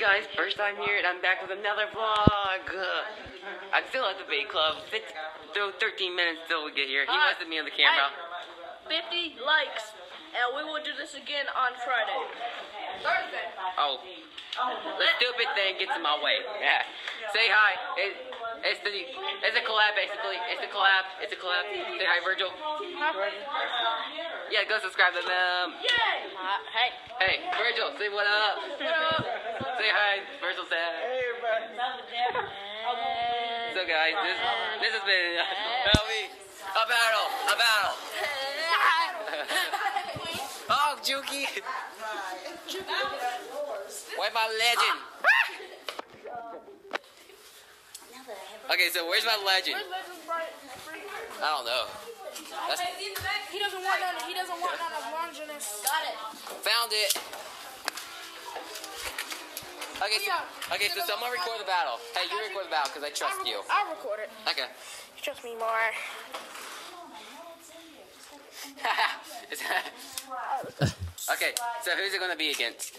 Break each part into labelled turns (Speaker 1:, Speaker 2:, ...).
Speaker 1: guys, first time here, and I'm back with another vlog. I'm still at the bey club. So 13 minutes till we get here. He wants me on the camera.
Speaker 2: 50 likes, and we will do this again on Friday. Thursday.
Speaker 1: Oh, the stupid thing gets in my way. Yeah. Say hi. It, it's the it's a collab basically. It's a collab. It's a collab. Say hi, Virgil. Yeah, go subscribe to them.
Speaker 2: Yay! hey.
Speaker 1: Hey, Virgil, say what up. Say hi, Virgil said. Hey everybody. So guys, this this has been a battle, a battle. oh, Juki. Where's my legend? Okay, so where's my legend? I don't know. That's,
Speaker 3: He doesn't want none. He doesn't want none of Longinus.
Speaker 2: Got it.
Speaker 1: found it. Okay, so, okay, so someone record the battle. Hey, you record the battle because I trust you.
Speaker 3: I'll record it.
Speaker 1: Okay.
Speaker 3: You trust me more.
Speaker 1: okay, so who's it gonna be against?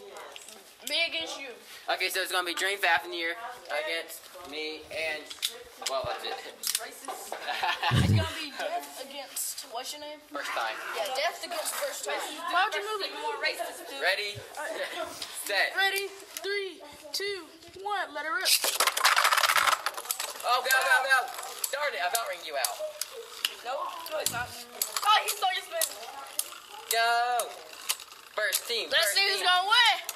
Speaker 2: Me against you.
Speaker 1: Okay, so it's gonna be Drain Fafnir against me and well, that's it.
Speaker 2: Racist. it's gonna be Death against what's your name?
Speaker 1: First time.
Speaker 2: Yeah, Death against first time.
Speaker 3: Why would you move it?
Speaker 2: More racist, dude.
Speaker 1: Ready, set.
Speaker 3: Ready? Three, two, one. Let her rip.
Speaker 1: Oh, go, go, go! Start it. I about ring you out.
Speaker 2: Nope. No, it's not. Oh, he stole your spin.
Speaker 1: Go. First team.
Speaker 2: Let's
Speaker 1: first
Speaker 2: see who's
Speaker 1: team.
Speaker 2: gonna win.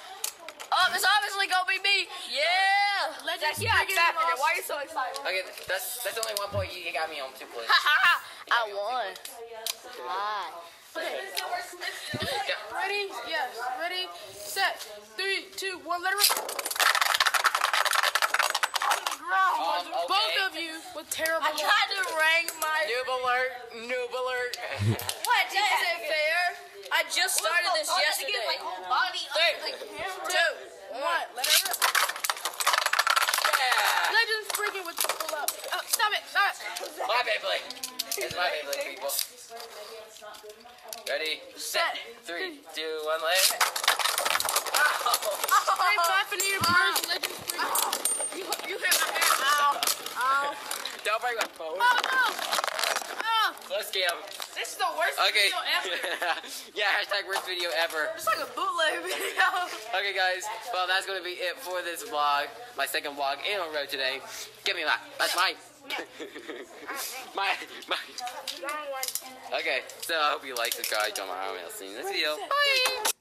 Speaker 2: Oh, it's obviously gonna be me. Yeah.
Speaker 3: Legends
Speaker 2: yeah, exactly.
Speaker 3: lost.
Speaker 2: Why are you so excited?
Speaker 1: Okay, that's that's only one point. You, you got me on two points.
Speaker 2: I won. Hi.
Speaker 1: Yeah.
Speaker 3: Ready? Yes. Ready? Set. Three, two, one. Let her rip.
Speaker 1: Um, okay.
Speaker 3: Both of you with terrible.
Speaker 2: I tried to rank my.
Speaker 1: Noob alert! Noob alert!
Speaker 2: What? That isn't fair. I just started this yesterday. Three, two, one.
Speaker 3: Let her rip.
Speaker 1: yeah!
Speaker 3: Legend Spriggan with pull up. Oh, stop it! Stop it!
Speaker 1: My Beyblade. It's my Beyblade, people. Ready, set, three, two, one, let. Ow!
Speaker 3: Three, five, and your first Legend Spriggan.
Speaker 2: You, you hit my hair. Ow. Ow.
Speaker 1: Don't break my phone.
Speaker 3: Oh no! Oh!
Speaker 1: Let's get him.
Speaker 2: This is the worst
Speaker 1: Okay.
Speaker 2: video ever.
Speaker 1: yeah, hashtag worst video ever.
Speaker 2: It's like a bootleg video.
Speaker 1: Okay, guys. Well, that's gonna be it for this vlog. My second vlog in a row today. Give me that. That's mine. my, my. Okay, so I hope you like, subscribe, join my army. I'll see you in this video.
Speaker 3: Bye!